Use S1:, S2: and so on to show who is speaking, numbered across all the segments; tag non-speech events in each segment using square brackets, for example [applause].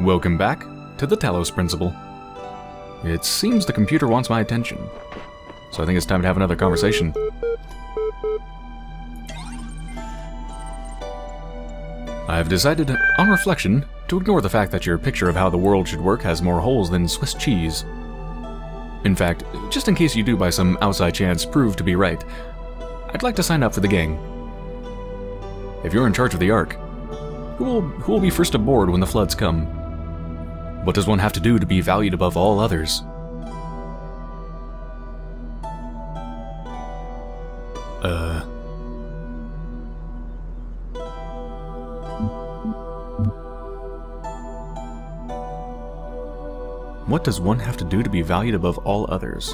S1: Welcome back to the Talos Principle. It seems the computer wants my attention, so I think it's time to have another conversation. I've decided, on reflection, to ignore the fact that your picture of how the world should work has more holes than Swiss cheese. In fact, just in case you do by some outside chance prove to be right, I'd like to sign up for the gang. If you're in charge of the Ark, who will, who will be first aboard when the floods come? What does one have to do to be valued above all others? Uh... What does one have to do to be valued above all others?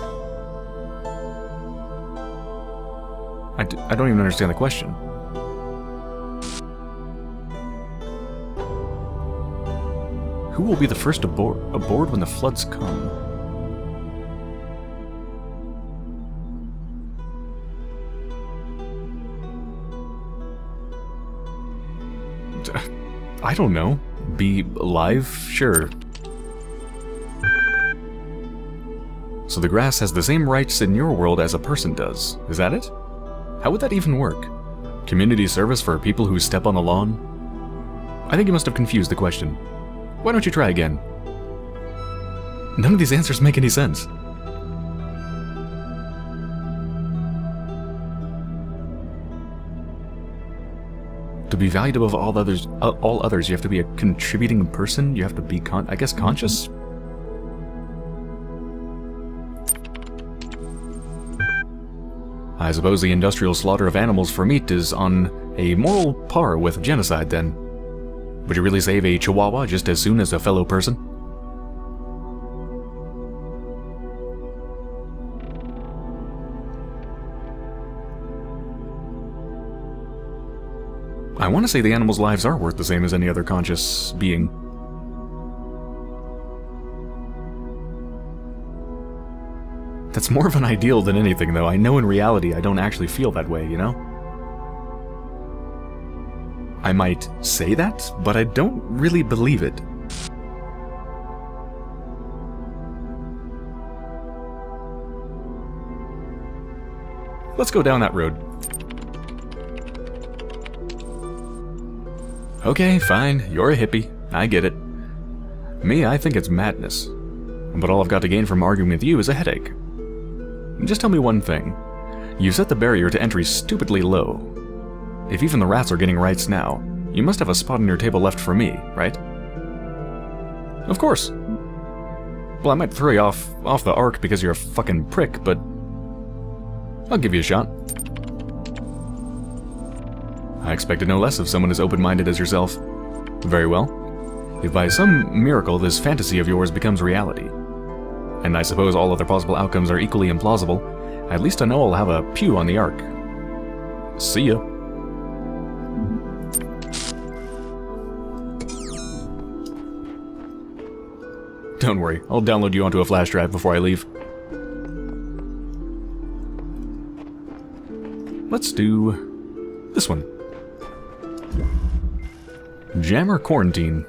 S1: I d I don't even understand the question. Who will be the first aboard, aboard when the floods come? I don't know. Be alive? Sure. So the grass has the same rights in your world as a person does. Is that it? How would that even work? Community service for people who step on the lawn? I think you must have confused the question. Why don't you try again? None of these answers make any sense. To be valued above all others, uh, all others, you have to be a contributing person. You have to be, con I guess, conscious. I suppose the industrial slaughter of animals for meat is on a moral par with genocide, then. Would you really save a chihuahua just as soon as a fellow person? I want to say the animals' lives are worth the same as any other conscious being. That's more of an ideal than anything, though. I know in reality I don't actually feel that way, you know? I might say that, but I don't really believe it. Let's go down that road. Okay, fine, you're a hippie. I get it. Me, I think it's madness. But all I've got to gain from arguing with you is a headache. Just tell me one thing. You set the barrier to entry stupidly low. If even the rats are getting rights now, you must have a spot on your table left for me, right? Of course. Well, I might throw you off, off the ark because you're a fucking prick, but... I'll give you a shot. I expected no less of someone as open-minded as yourself. Very well. If by some miracle this fantasy of yours becomes reality, and I suppose all other possible outcomes are equally implausible, at least I know I'll have a pew on the Ark. See ya. Don't worry, I'll download you onto a flash drive before I leave. Let's do this one. Jammer Quarantine.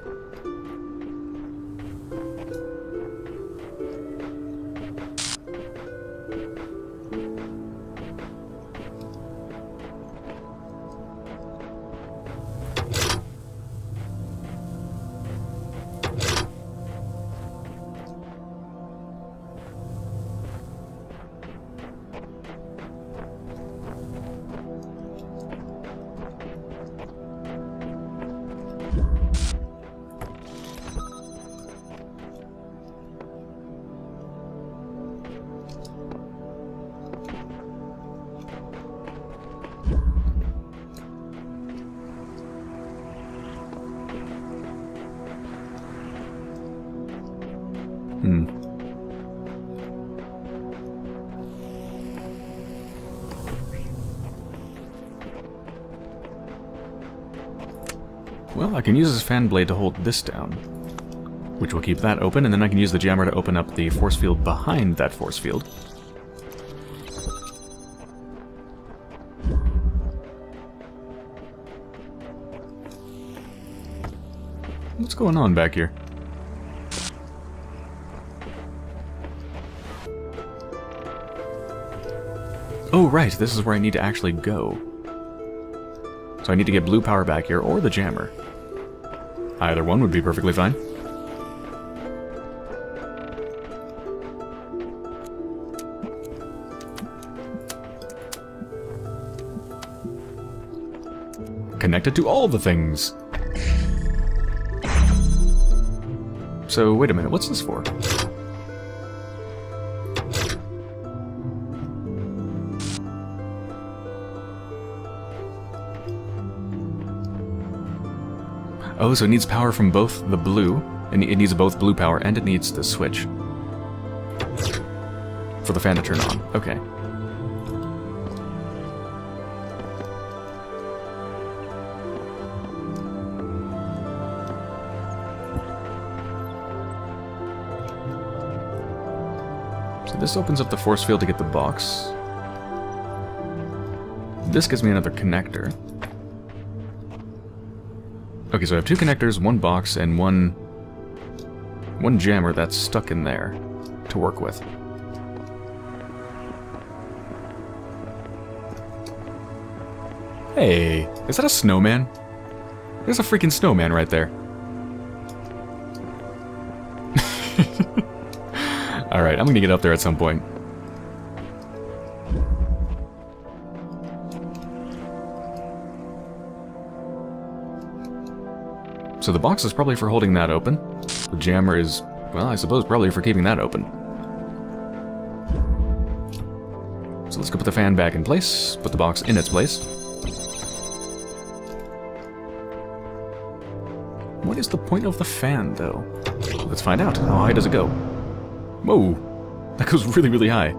S1: I can use this fan blade to hold this down, which will keep that open, and then I can use the jammer to open up the force field behind that force field. What's going on back here? Oh, right, this is where I need to actually go. So I need to get blue power back here, or the jammer. Either one would be perfectly fine. Connected to all the things. So, wait a minute, what's this for? Oh, so it needs power from both the blue, and it needs both blue power, and it needs the switch. For the fan to turn on. Okay. So this opens up the force field to get the box. This gives me another connector. Okay, so I have two connectors, one box, and one... one jammer that's stuck in there to work with. Hey, is that a snowman? There's a freaking snowman right there. [laughs] Alright, I'm gonna get up there at some point. So the box is probably for holding that open. The jammer is, well, I suppose probably for keeping that open. So let's go put the fan back in place, put the box in its place. What is the point of the fan, though? Let's find out. How high does it go? Whoa! [laughs] That goes really, really high.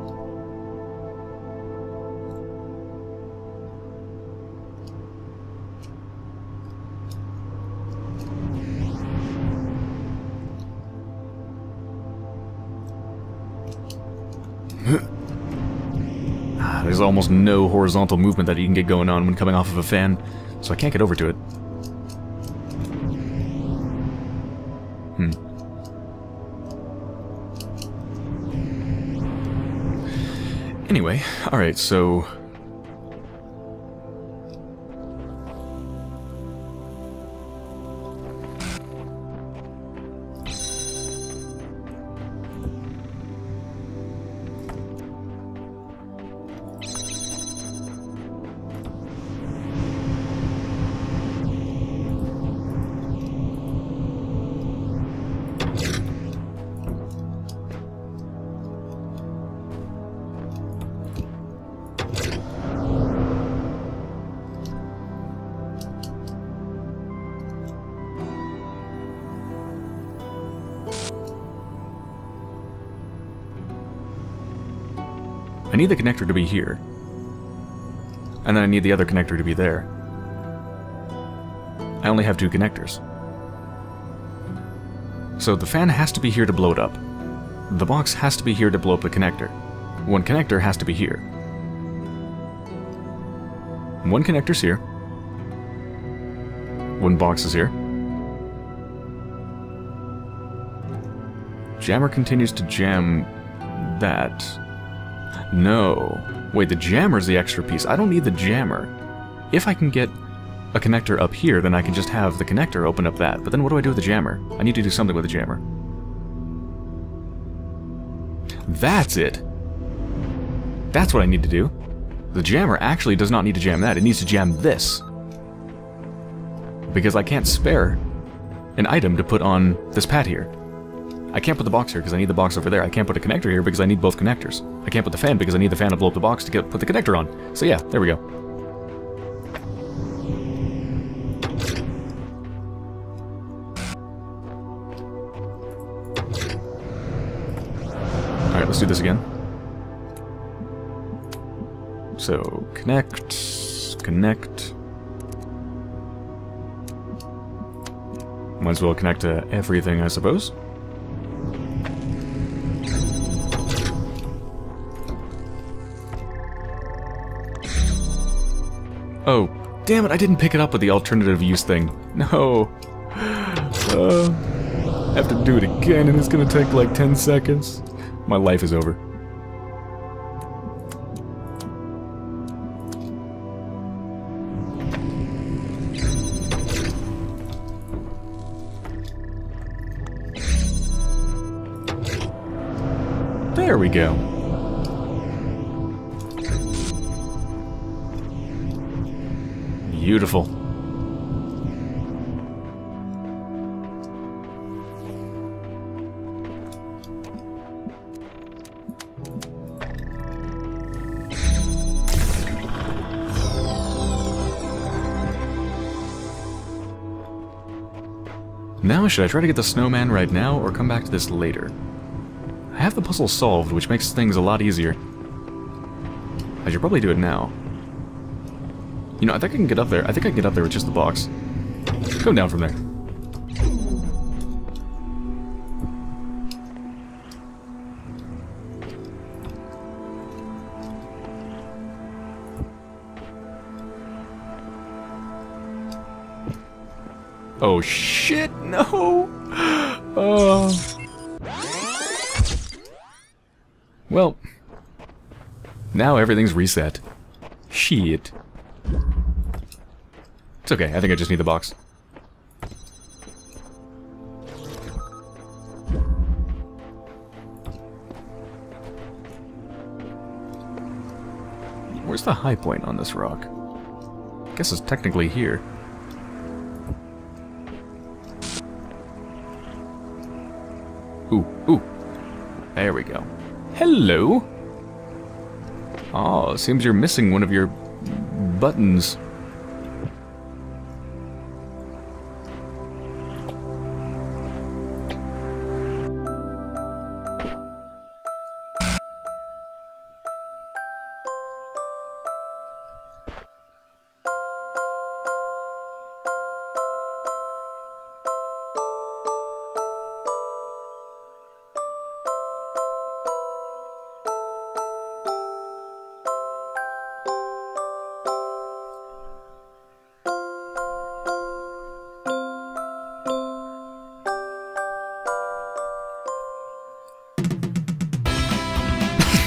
S1: Almost no horizontal movement that you can get going on when coming off of a fan, so I can't get over to it. Hmm. Anyway, alright, so... I need the connector to be here. And then I need the other connector to be there. I only have two connectors. So the fan has to be here to blow it up. The box has to be here to blow up the connector. One connector has to be here. One connector's here. One box is here. Jammer continues to jam that. No. Wait, the jammer's the extra piece. I don't need the jammer. If I can get a connector up here, then I can just have the connector open up that. But then what do I do with the jammer? I need to do something with the jammer. That's it. That's what I need to do. The jammer actually does not need to jam that. It needs to jam this. Because I can't spare an item to put on this pad here. I can't put the box here because I need the box over there. I can't put a connector here because I need both connectors. I can't put the fan because I need the fan to blow up the box to get put the connector on. So yeah, there we go. Alright, let's do this again. So, connect, connect. Might as well connect to everything, I suppose. Oh, damn it, I didn't pick it up with the alternative use thing. No. Uh, I have to do it again and it's gonna take like 10 seconds. My life is over. There we go. Beautiful. Now, should I try to get the snowman right now, or come back to this later? I have the puzzle solved, which makes things a lot easier. I should probably do it now. You know, I think I can get up there. I think I can get up there with just the box. Come down from there. Oh shit, [laughs] no! Oh. Well, now everything's reset. Shit. It's okay, I think I just need the box. Where's the high point on this rock? I guess it's technically here. Ooh, ooh. There we go. Hello! Oh, seems you're missing one of your buttons.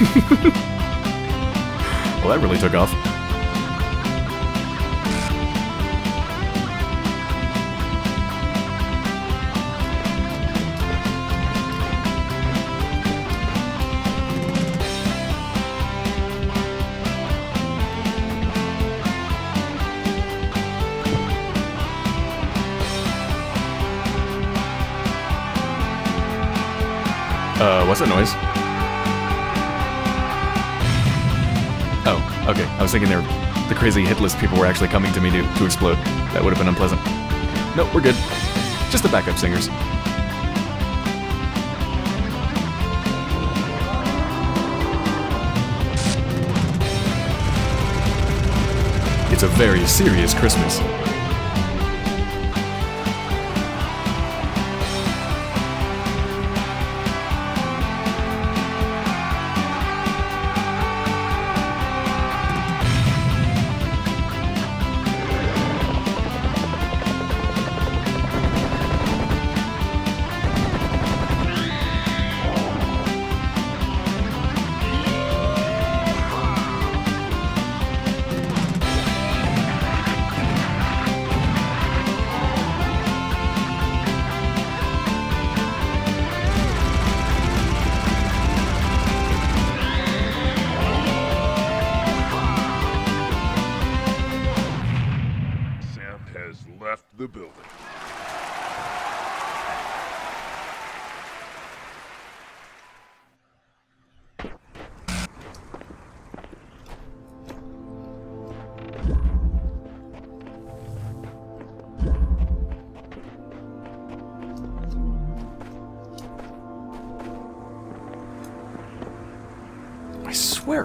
S1: [laughs] well, that really took off. Uh, what's that noise? Okay. I was thinking there, the crazy hit list people were actually coming to me to, to explode. That would have been unpleasant. Nope, we're good. Just the backup singers. It's a very serious Christmas.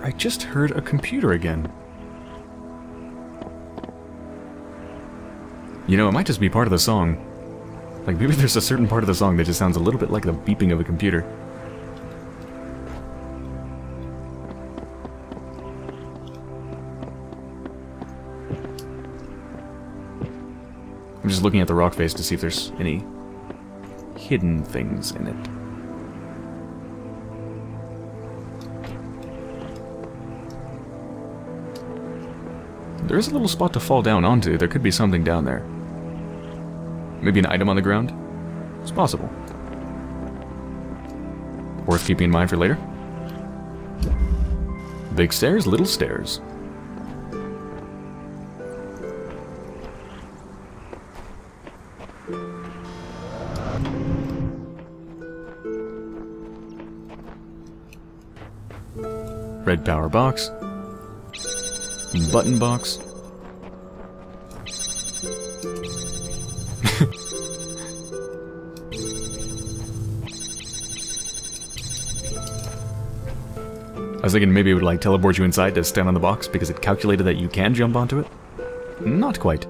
S1: I just heard a computer again. You know, it might just be part of the song. Like, maybe [laughs] there's a certain part of the song that just sounds a little bit like the beeping of a computer. I'm just looking at the rock face to see if there's any hidden things in it. There is a little spot to fall down onto. There could be something down there. Maybe an item on the ground? It's possible. Worth keeping in mind for later. Big stairs, little stairs. Red power box. Button box. Thinking maybe it would like teleport you inside to stand on the box because it calculated that you can jump onto it. Not quite.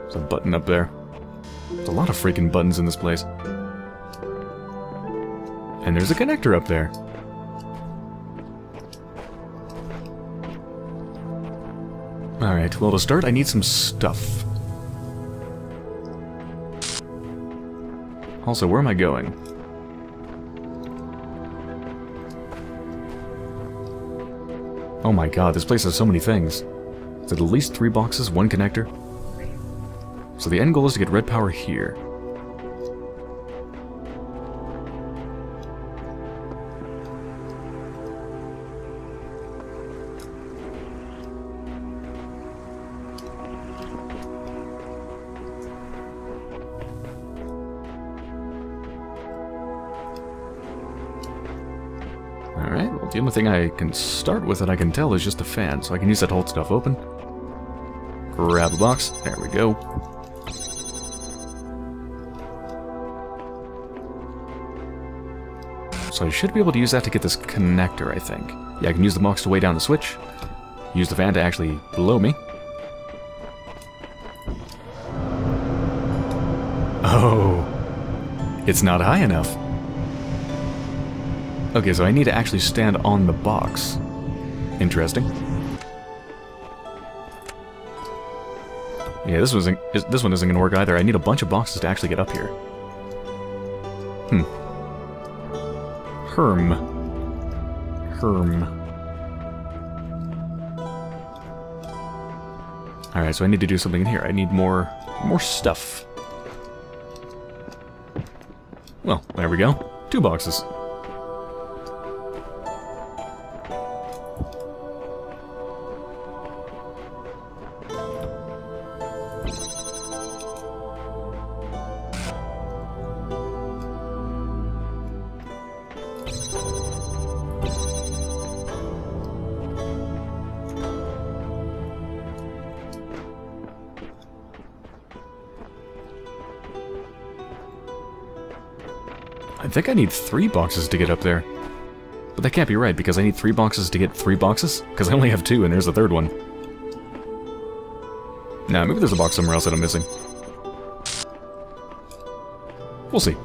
S1: There's a button up there. There's a lot of freaking buttons in this place. And there's a connector up there. Alright, well to start I need some stuff. Also, where am I going? Oh my god, this place has so many things. Is it at least three boxes, one connector? So the end goal is to get red power here. Only thing I can start with that I can tell is just a fan, so I can use that to hold stuff open. Grab a box, there we go. So I should be able to use that to get this connector, I think. Yeah, I can use the box to weigh down the switch. Use the fan to actually blow me. Oh. It's not high enough. Okay, so I need to actually stand on the box. Interesting. Yeah, this wasn't. This one isn't gonna work either. I need a bunch of boxes to actually get up here. Hmm. Herm. Herm. Alright, so I need to do something in here. I need more more stuff. Well, there we go. Two boxes. Think I need three boxes to get up there. But that can't be right, because I need three boxes to get three boxes? Because I only have two, and there's a third one. Nah, maybe there's a box somewhere else that I'm missing. We'll see.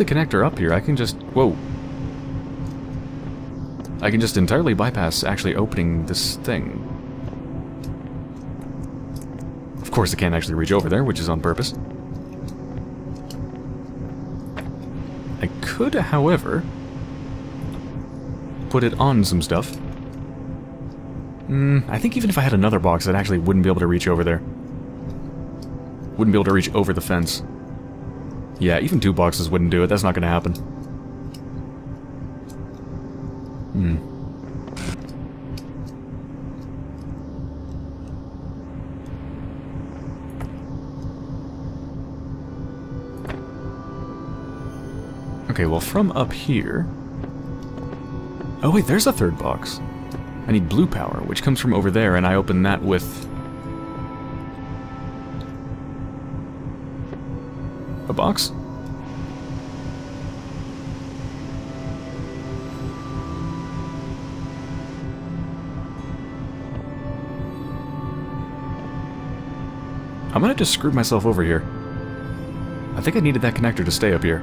S1: The connector up here, I can just... Whoa. I can just entirely bypass actually opening this thing. Of course, I can't actually reach over there, which is on purpose. I could, however, put it on some stuff. Mm, I think even if I had another box, I actually wouldn't be able to reach over there. Wouldn't be able to reach over the fence. Yeah, even two boxes wouldn't do it. That's not going to happen. Hmm. Okay, well from up here... Oh wait, there's a third box. I need blue power, which comes from over there, and I open that with... A box? I might have just screwed myself over here. I think I needed that connector to stay up here.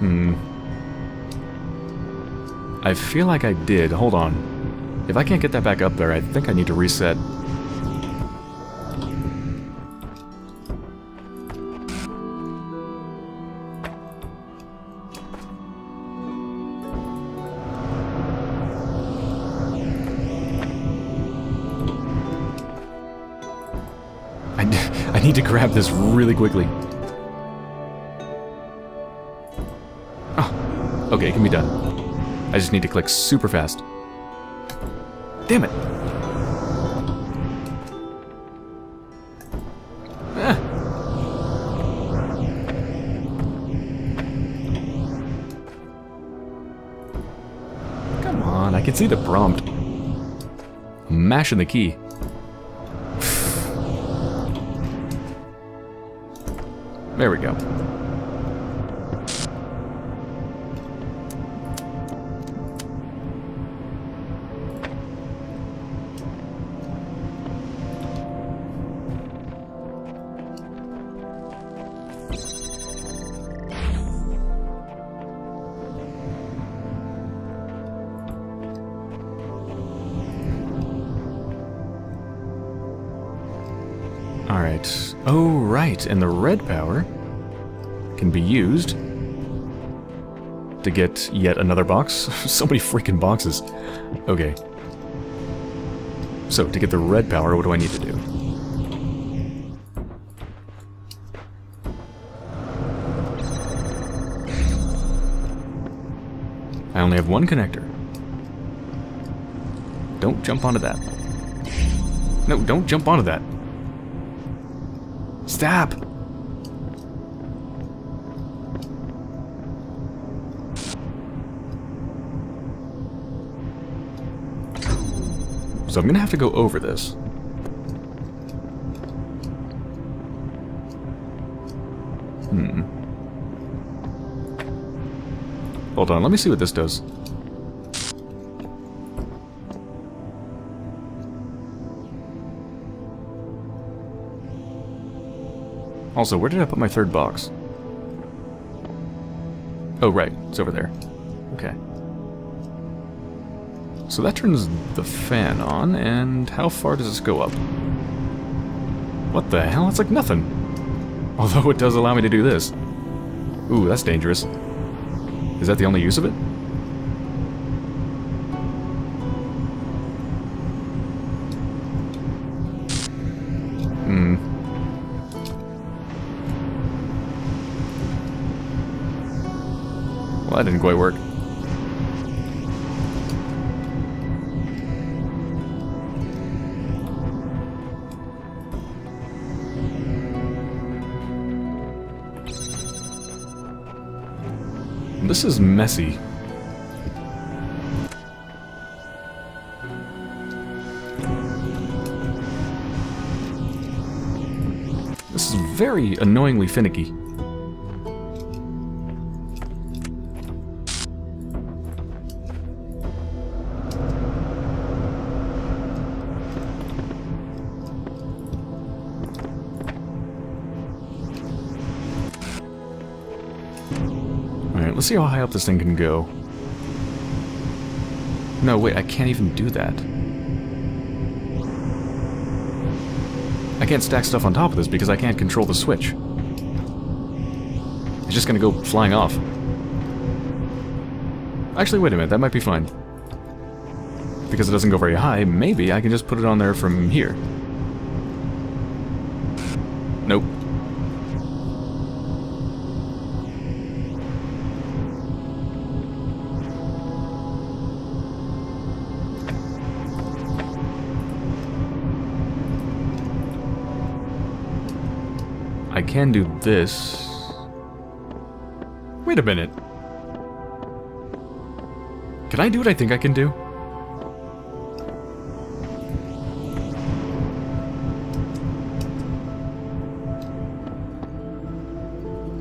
S1: Hmm. I feel like I did. Hold on. If I can't get that back up there, I think I need to reset. Need to grab this really quickly. Oh, okay, it can be done. I just need to click super fast. Damn it! Ah. Come on, I can see the prompt. Mashing the key. There we go. Alright. Oh, right. And the red power can be used to get yet another box. [laughs] so many freaking boxes. Okay. So, to get the red power, what do I need to do? I only have one connector. Don't jump onto that. No, don't jump onto that. Stop! So I'm gonna have to go over this. Hmm. Hold on, let me see what this does. Also, where did I put my third box? Oh, right. It's over there. So that turns the fan on, and how far does this go up? What the hell? It's like nothing. [laughs] Although it does allow me to do this. Ooh, that's dangerous. Is that the only use of it? Hmm. Well, that didn't quite work. This is messy. This is very annoyingly finicky. Let's see how high up this thing can go. No, wait, I can't even do that. I can't stack stuff on top of this because I can't control the switch. It's just gonna go flying off. Actually, wait a minute, that might be fine. Because it doesn't go very high, maybe I can just put it on there from here. I can do this. Wait a minute. Can I do what I think I can do?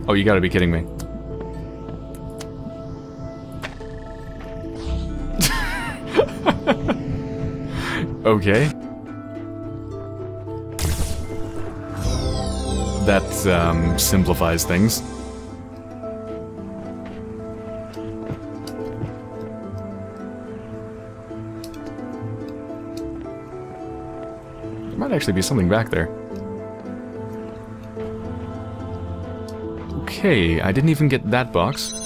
S1: Oh, you gotta be kidding me. [laughs] Okay. That, um, simplifies things. There might actually be something back there. Okay, I didn't even get that box.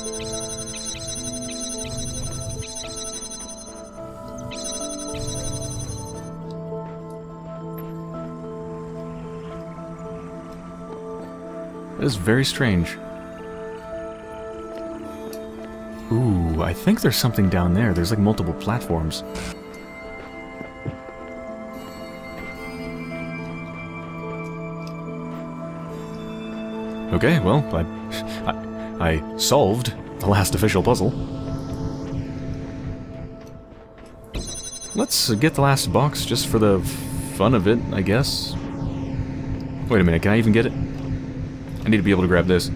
S1: Is very strange. Ooh, I think there's something down there. There's like multiple platforms. Okay, well, I, I, I solved the last official puzzle. Let's get the last box just for the fun of it, I guess. Wait a minute, can I even get it? I need to be able to grab this.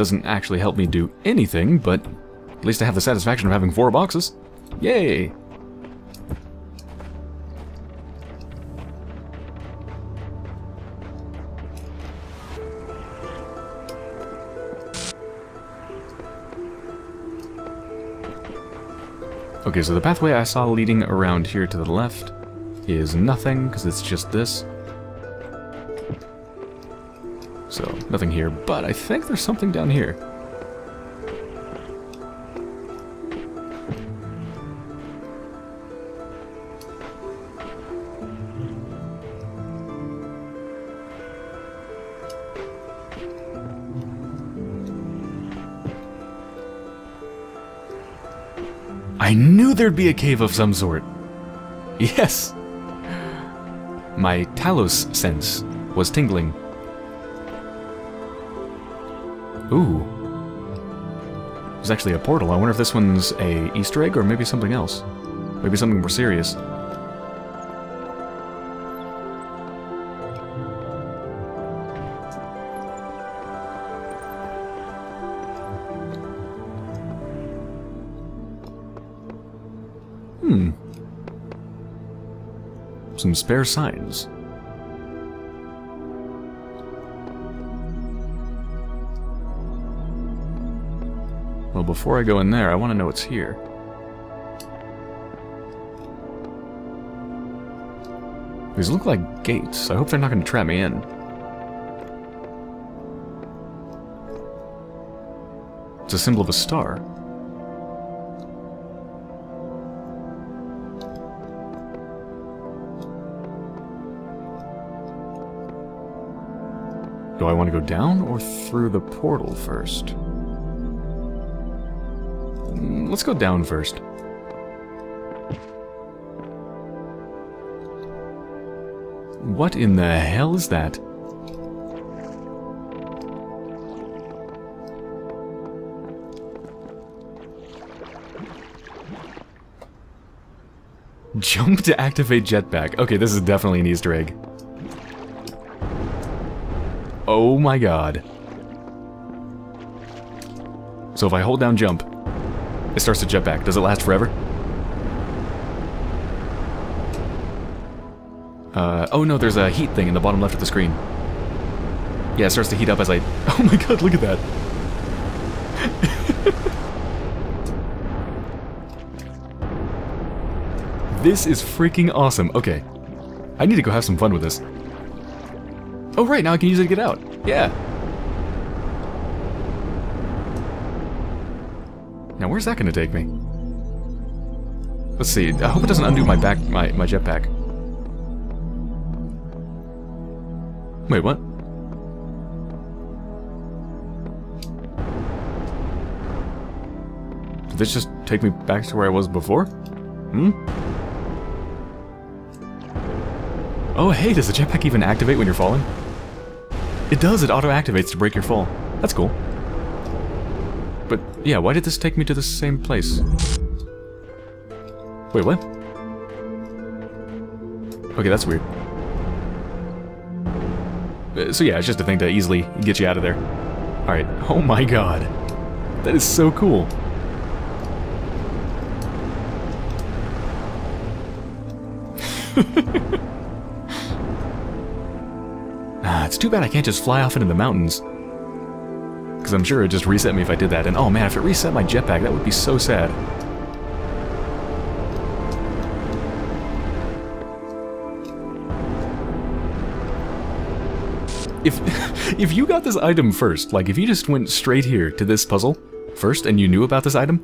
S1: Doesn't actually help me do anything, but at least I have the satisfaction of having four boxes. Yay! Okay, so the pathway I saw leading around here to the left is nothing, because it's just this. So, nothing here, but I think there's something down here. I knew there'd be a cave of some sort. [laughs] Yes! My Talos sense was tingling. Ooh. There's actually a portal. I wonder if this one's a Easter egg or maybe something else. Maybe something more serious. Hmm. Some spare signs. Before I go in there, I want to know what's here. These look like gates. I hope they're not going to trap me in. It's a symbol of a star. Do I want to go down or through the portal first? Let's go down first. What in the hell is that? Jump to activate jetpack. Okay, this is definitely an Easter egg. Oh my god. So if I hold down jump, it starts to jetpack. Does it last forever? Uh, oh no, there's a heat thing in the bottom left of the screen. Yeah, it starts to heat up as I... [laughs] Oh my god, look at that. [laughs] this is freaking awesome. Okay. I need to go have some fun with this. Oh right, now I can use it to get out. Yeah. Where's that gonna take me? Let's see. I hope it doesn't undo my back my, my jetpack. Wait, what? Did this just take me back to where I was before? Hmm? Oh, hey, does the jetpack even activate when you're falling? It does, it auto-activates to break your fall. That's cool. Yeah, why did this take me to the same place? Wait, what? Okay, that's weird. Uh, So yeah, it's just a thing to easily get you out of there. Alright, [laughs] oh my god. That is so cool. [laughs] ah, it's too bad I can't just fly off into the mountains. Because I'm sure it'd just reset me if I did that. And oh man, if it reset my jetpack, that would be so sad. If, [laughs] if you got this item first, like if you just went straight here to this puzzle first and you knew about this item,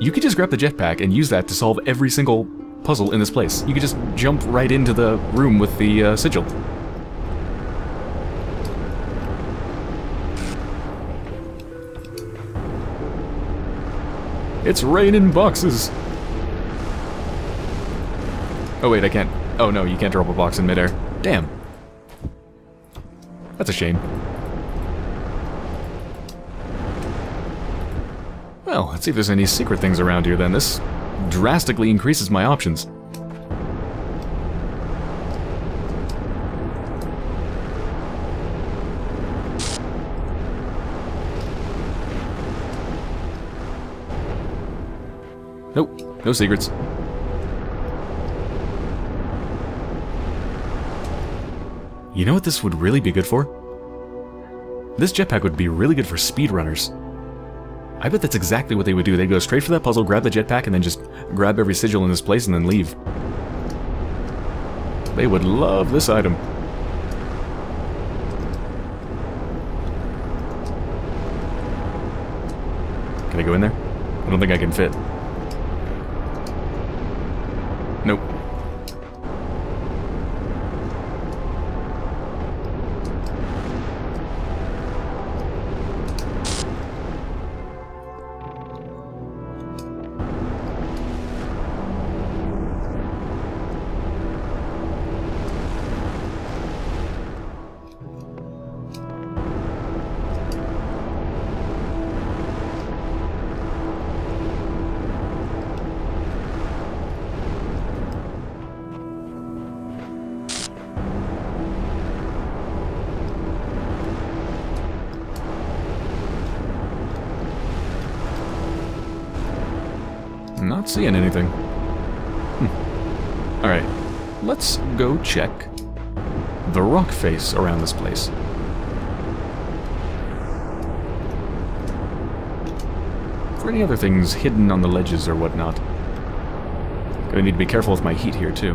S1: you could just grab the jetpack and use that to solve every single puzzle in this place. You could just jump right into the room with the uh, sigil. It's raining boxes! Oh wait, I can't... Oh no, you can't drop a box in midair. Damn. That's a shame. Well, let's see if there's any secret things around here then. This drastically increases my options. No secrets. You know what this would really be good for? This jetpack would be really good for speedrunners. I bet that's exactly what they would do. They'd go straight for that puzzle, grab the jetpack, and then just grab every sigil in this place and then leave. They would love this item. Can I go in there? I don't think I can fit. Seeing anything. Hmm. Alright, let's go check the rock face around this place. For any other things hidden on the ledges or whatnot. Gonna need to be careful with my heat here, too.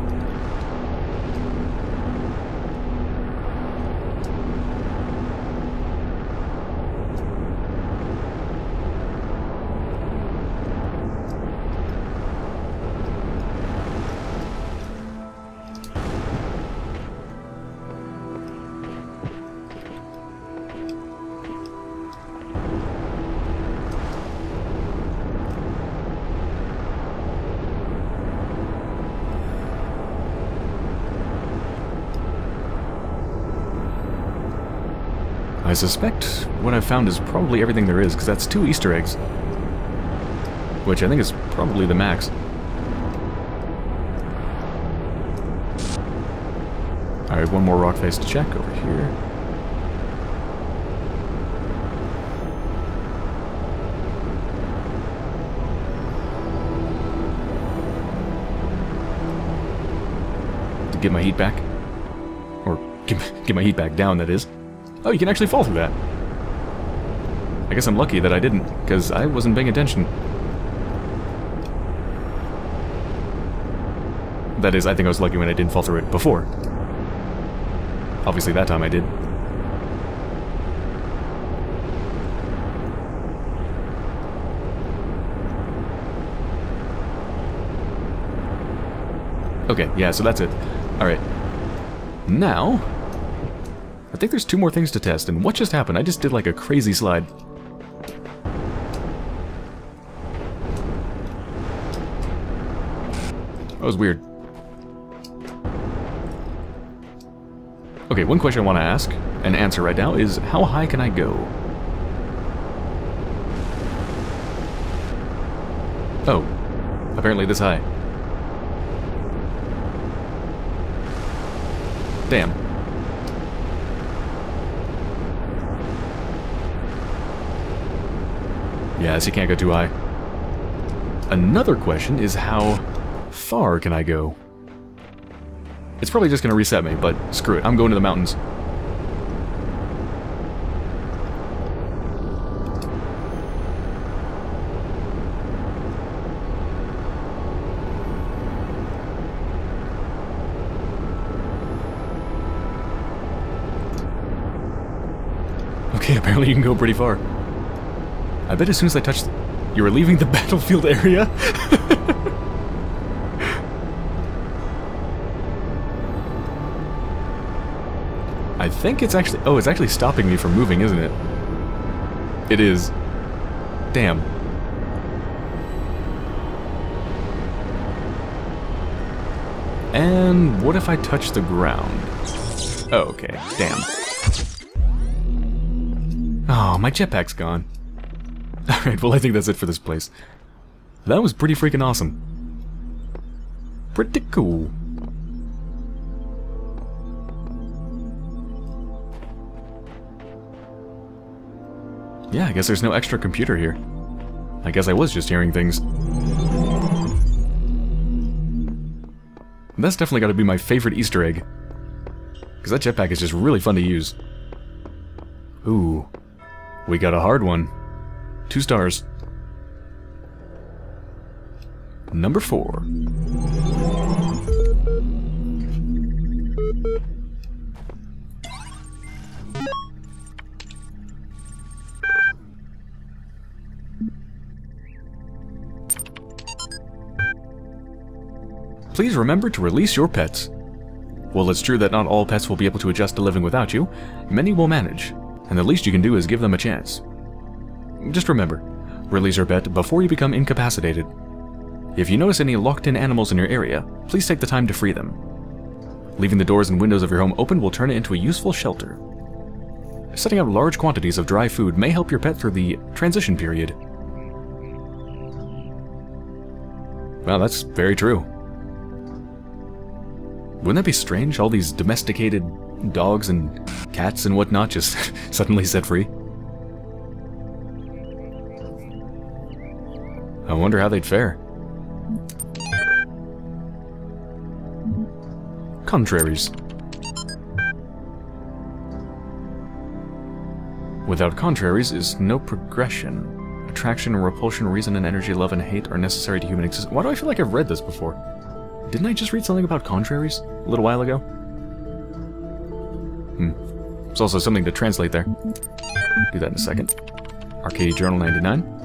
S1: Suspect what I've found is probably everything there is, because that's two Easter eggs. Which I think is probably the max. Alright, one more rock face to check over here. To get my heat back. Or get, get my heat back down, that is. Oh, you can actually fall through that. I guess I'm lucky that I didn't, because I wasn't paying attention. That is, I think I was lucky when I didn't fall through it before. Obviously that time I did. Okay, yeah, so that's it. Alright. Now, think there's two more things to test, and what just happened? I just did like a crazy slide. That was weird. Okay, one question I want to ask, and answer right now, is how high can I go? Oh, apparently this high. Damn. Yes, you can't go too high. Another question is how far can I go? It's probably just going to reset me, but screw it. I'm going to the mountains. Okay, [laughs] apparently you can go pretty far. I bet as soon as I touch... You were leaving the [laughs] battlefield area? I think it's actually... Oh, it's actually stopping me from moving, isn't it? It is. Damn. And what if I touch the ground? Oh, okay. Damn. Oh, my jetpack's gone. Alright, well I think that's it for this place. That was pretty freaking awesome. Pretty cool. Yeah, I guess there's no extra computer here. I guess I was just hearing things. That's definitely got to be my favorite Easter egg. Because that jetpack is just really fun to use. Ooh. We got a hard one. Two stars. Number four. Please remember to release your pets. While it's true that not all pets will be able to adjust to living without you, many will manage, and the least you can do is give them a chance. Just remember, release your pet before you become incapacitated. If you notice any locked-in animals in your area, please take the time to free them. Leaving the doors and windows of your home open will turn it into a useful shelter. Setting up large quantities of dry food may help your pet through the transition period. Well, that's very true. Wouldn't that be strange? All these domesticated dogs and cats and whatnot just [laughs] suddenly set free? I wonder how they'd fare. Contraries. Without contraries is no progression. Attraction, and repulsion, reason, and energy, love, and hate are necessary to human existence. Why do I feel like I've read this before? Didn't I just read something about contraries a little while ago? Hmm. There's also something to translate there. Do that in a second. Arcade Journal 99.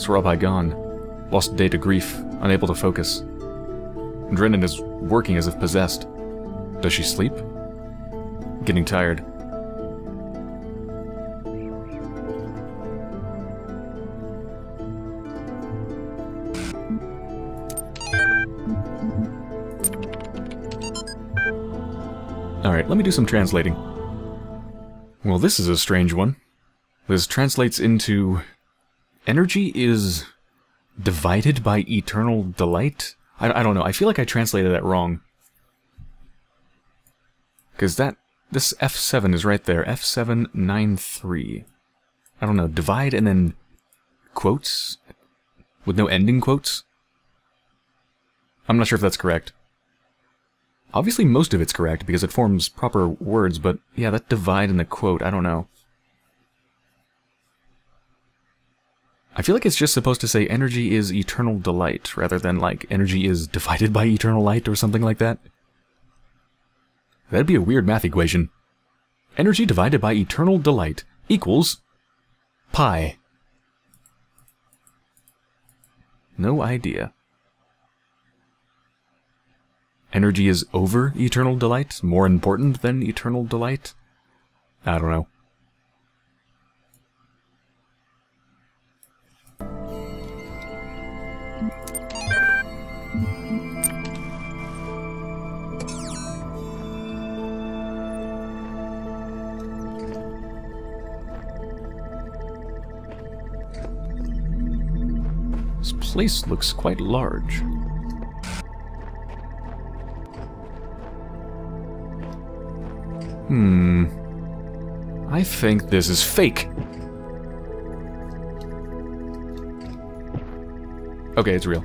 S1: Sarabai gone. Lost a day to grief, unable to focus. Drennan is working as if possessed. Does she sleep? Getting tired. Alright, let me do some translating. Well, this is a strange one. This translates into... Energy is divided by eternal delight? I, I don't know, I feel like I translated that wrong. Because that... This F7 is right there. F793. I don't know, divide and then quotes? With no ending quotes? I'm not sure if that's correct. Obviously most of it's correct because it forms proper words, but yeah, that divide in the quote, I don't know. I feel like it's just supposed to say energy is eternal delight, rather than like energy is divided by eternal light or something like that. That'd be a weird math equation. Energy divided by eternal delight equals pi. No idea. Energy is over eternal delight, more important than eternal delight. I don't know. Place looks quite large. Hmm. I think this is fake. Okay, it's real.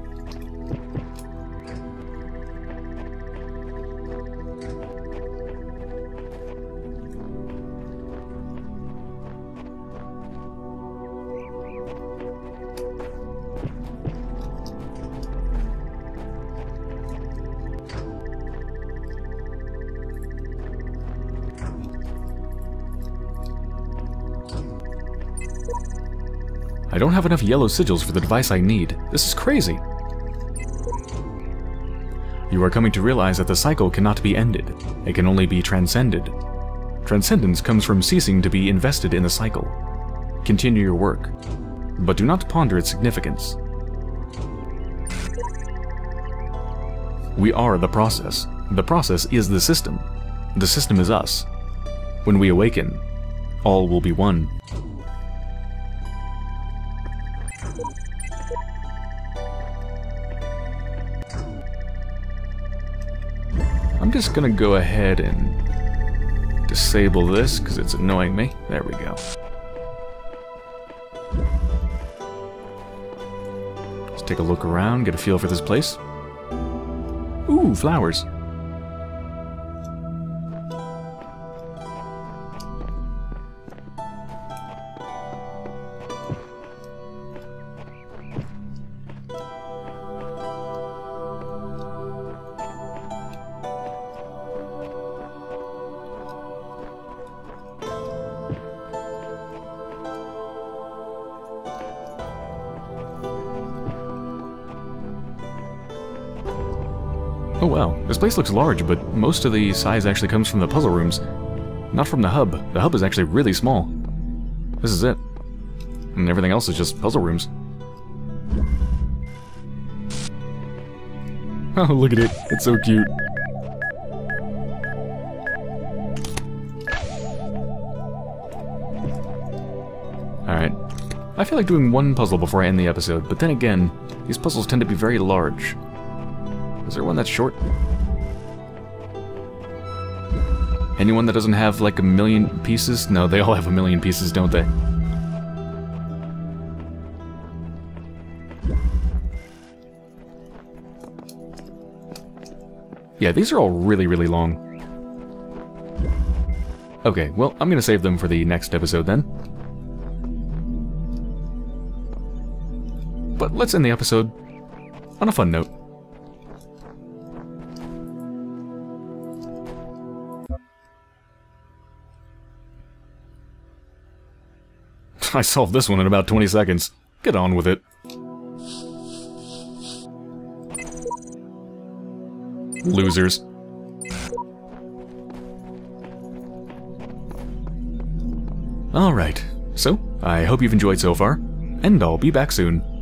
S1: Don't have enough yellow sigils for the device I need. This is crazy. You are coming to realize that the cycle cannot be ended. It can only be transcended. Transcendence comes from ceasing to be invested in the cycle. Continue your work, but do not ponder its significance. We are the process. The process is the system. The system is us. When we awaken, all will be one. I'm just gonna go ahead and disable this because it's annoying me. There we go. Let's take a look around, get a feel for this place. Ooh, flowers. This place looks large, but most of the size actually comes from the puzzle rooms. Not from the hub. The hub is actually really small. This is it. And everything else is just puzzle rooms. [laughs] Oh, look at it. It's so cute. Alright. I feel like doing one puzzle before I end the episode, but then again, these puzzles tend to be very large. Is there one that's short? Anyone that doesn't have like a million pieces? No, they all have a million pieces, don't they? Yeah, these are all really, really long. Okay, well, I'm gonna save them for the next episode then. But let's end the episode on a fun note. I solved this one in about 20 seconds. Get on with it. Losers. Alright, so I hope you've enjoyed so far, and I'll be back soon.